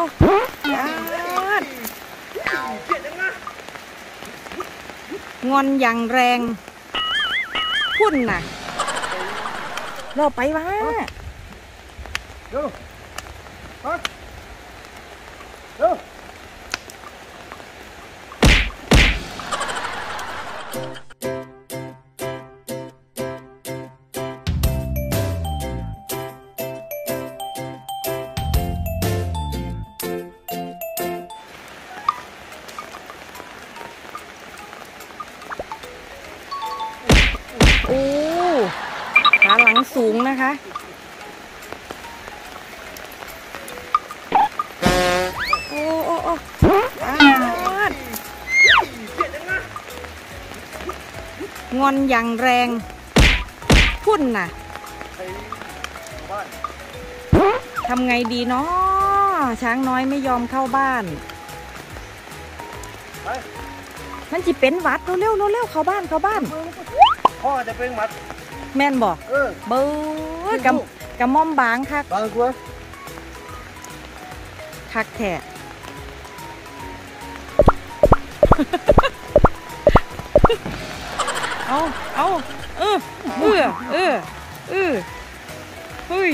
อ้งอนอย่างแรงพุ่นน่ะรอไปวะเดี๋ยว ขาหลังสูงนะคะ โอ้โอ้โอ้อาดงอนอย่างแรงพุ่นน่ะไปบ้านทำไงดีเนาะช้างน้อยไม่ยอมเข้าบ้านไปมันจิเป็นหวัดเร็วๆเร็วๆเข้าบ้านเข้าบ้านพ่อจะเป็นหมัด แม่นบอกเออเบ้อกำกำม่อมบางคักบางกลัวคักแท้เอาเอาเออเออเออเออเฮ้ย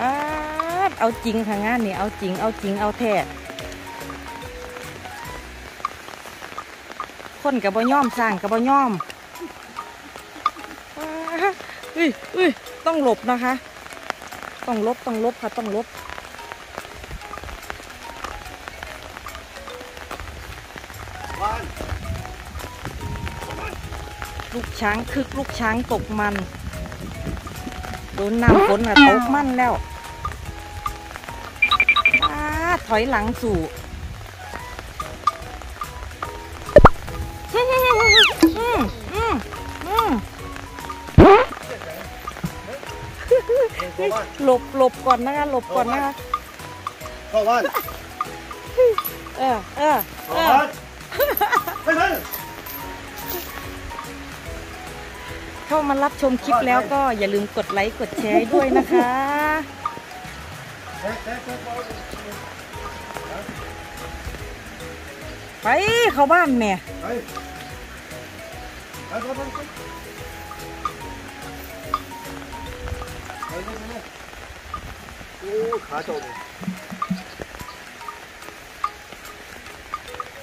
อาดเอาจริงค่ะงานนี่เอาจริงเอาจริงเอาแท้ คนกับบ่ย่อมสร้างกับบ่ย่อมอ้าเอ้ยเอ้ยต้องหลบนะคะ ต้องลบต้องลบค่ะต้องลบลูกช้างคึกลูกช้างตกมันโดนน้ำฝนอะตกมันแล้วถอยหลังสู่ เข้าบ้าน หลบหลบก่อนนะคะหลบก่อนนะคะเข้าบ้านเออเออเอเข้าอบ้านไม่ใช่เข้ามารับชมคลิปแล้วก็อย่าลืมกดไลค์กดแชร์ให้ด้วยนะคะเอ๊ะเอ๊ะเอ๊ะเอ๊ะไปเข้าบ้านแม่ ไปไปไปไป โอ้ขาโจม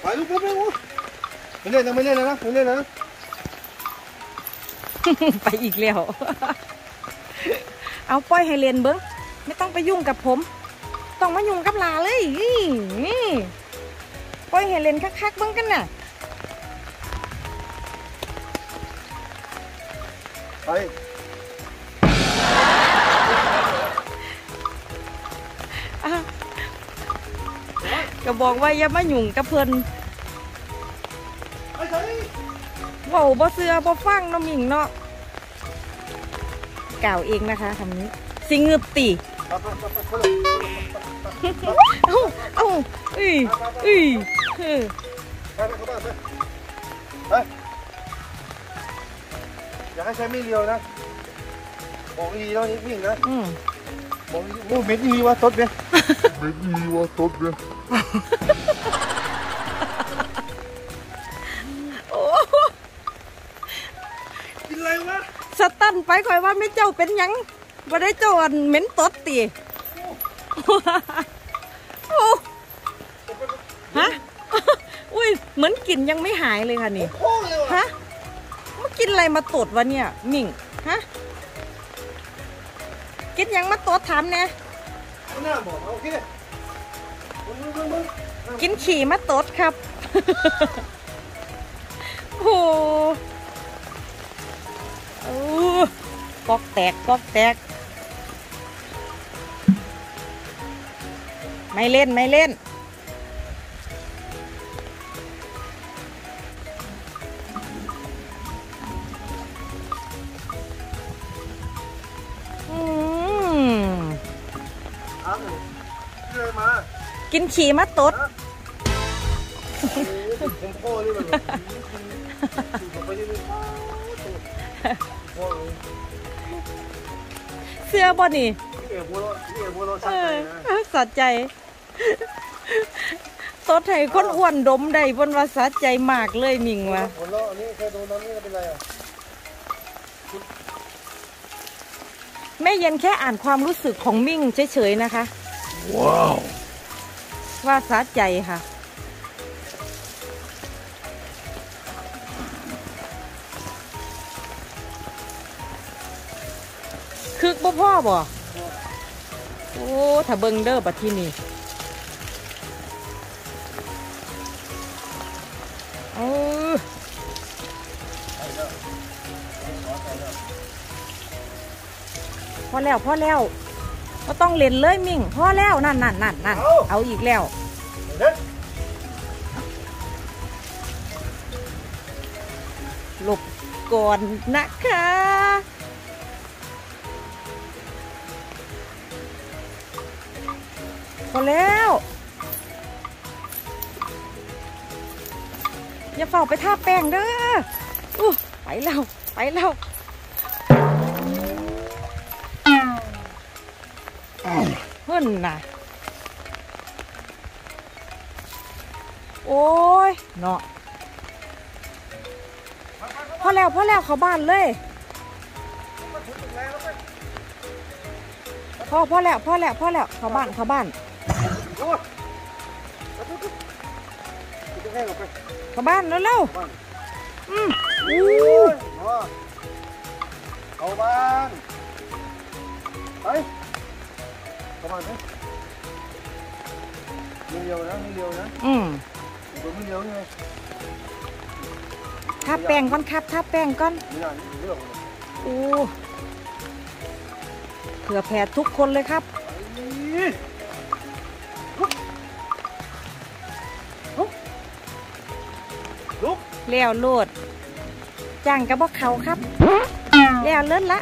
ไปลูกไปไปโอ้ไม่เล่นนะไม่เล่นนะไม่เล่นนะไปอีกแล้ว เอาปล่อยให้เรียนเบิ้งไม่ต้องไปยุ่งกับผม ต้องมายุ่งกับลาเลยนี่นี่ปล่อยให้เรียนคักๆเบิ้งกันน่ะไป ก็บอกว่าอย่ามายุ่งกับเพิ่นไปใส่เว้าบ่เสือบ่ฟังเน้ำมิงเนาะกล่าวเองนะคะคำนี้สิงึบตีไปไปไปไปคนละเอ้าเอ้าเอ้ยเอ้ยเออไปไปเข้าบ้านไปไปอย่าให้ใช้มีดเรียวนะบอกดีแล้วนี่วิ่งนะอืมบอกดีโอ้เม็ดดีวะทดเนี่ย Medni var tabii. โอ้กินอะไรวะสตันไปคอยว่าไม่เจ้าเป็นหยังบ่ได้เจ้าอันเหม็นตดตีโอ้ฮะ อุ้ย เหมือนกลิ่นยังไม่หายเลยค่ะนี่ โค้งเลยวะฮะมากินอะไรมาตดวะเนี่ยมิ่ง ฮะ กินหยังมาตดถามเนี่ย หน้าบอกโอเคกินขี่มาตดครับ โอ้โหโอ้กอกแตกกอกแตก ไม่เล่นไม่เล่นามหน่อยชื่ออะไรมากินขี่มาตดโอ้โหผมพ่อนี่มันไปนี่เลยพ่อเสื้อบ่นี่นี่เอ๋หัวเราะนี่เอ๋หัวเราะเอชัดใจตดให้คนอ้วนดมได้บนว่าสัใจมากเลยมิงว่ะหัวเราะอันนี้เคยโดนน้ำนี่เป็นไรอะ แม่เย็นแค่อ่านความรู้สึกของมิ่งเฉยๆนะคะ ว้าว ว่าสะใจค่ะ คึกบ่พ่อบ่โอ้ถ้าเบิงเด้อบัดที่นี่เออ พอแล้วพอแล้วก็ต้องเล่นเลยมิ่งพอแล้วนั่นนั่นนั่นนั่นเอาอีกแล้วเด็ดหลบก่อนนะคะพอแล้วอย่าเฝ้าไปทาแป้งเด้ออู้ไปแล้ว ไปแล้ว เฮ้นน่ะ โอ้ย เนาะพอแล้วพอแล้วเขาบ้านเลยพอพอแล้วพอแล้วพอแล้วเขาบ้านเขาบ้านเขาบ้านเร็วเร็วอืมอู้เอาบ้านไป เข้าบ้านไหมไม่เร็วนะไม่เร็วนะอืมตัวไม่เร็วไงทาแป้งก่อนครับทาแป้งก่อนไม่นานนี่เรื่องเลยอู้เผื่อแผ่ทุกคนเลยครับลุกแล้วโลดจ้างกระบอกเขาครับ แล้วเลิศละ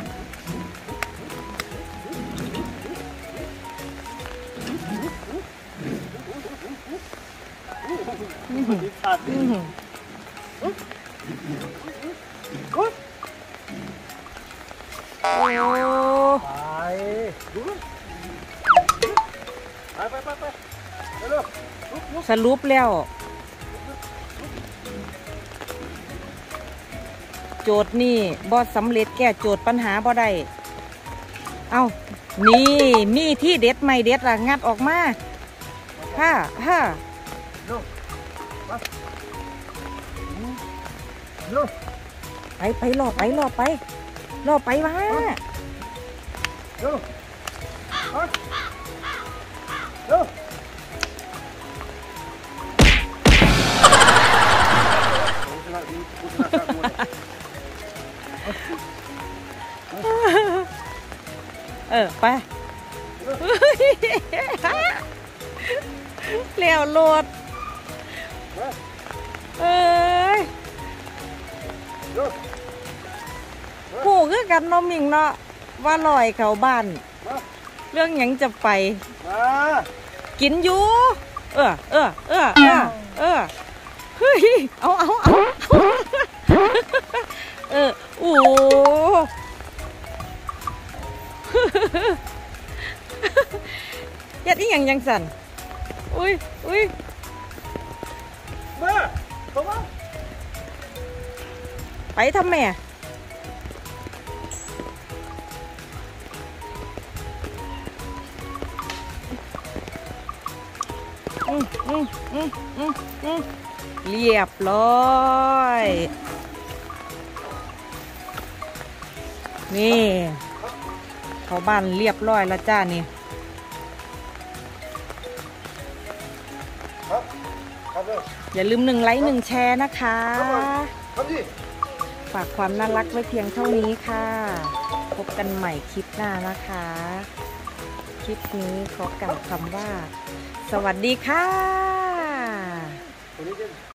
โอ้ไปไปไปไปไปเร็วลุกสรุปแล้ว โจทย์นี่บอสสำเร็จแก้โจทย์ปัญหาบ่ได้ เอานี่ มีที่เด็ดไม่เด็ดละงัดออกมาฮ่าฮ่า ไปไปรอไปรอไปรอไปมาเร็วเร็วเร็วชนะดีกูชนะข้ากูเลยเออ ไปเลี้ยวโลด ผู้คือกันเนาะมิงเนาะว่าลอยเขาบ้าน เรื่องหยังจะไป กินอยู่ เออเออเออเออเออเฮ้ยเอาเอาเอาเออโอ้ยัดอีหยังยังสั่นอุ้ยอุ้ยมาเข้ามา ไปทำแม่อืมอืมอืมอืมอืมเรียบร้อย นี่ เขาบ้านเรียบร้อยแล้วจ้านี่ครับครับเร็วอย่าลืมหนึ่งไลค์หนึ่งแชร์นะคะครับดิ ฝากความน่ารักไว้เพียงเท่านี้ค่ะ พบกันใหม่คลิปหน้านะคะ คลิปนี้ขอกล่าวคำว่า สวัสดีค่ะ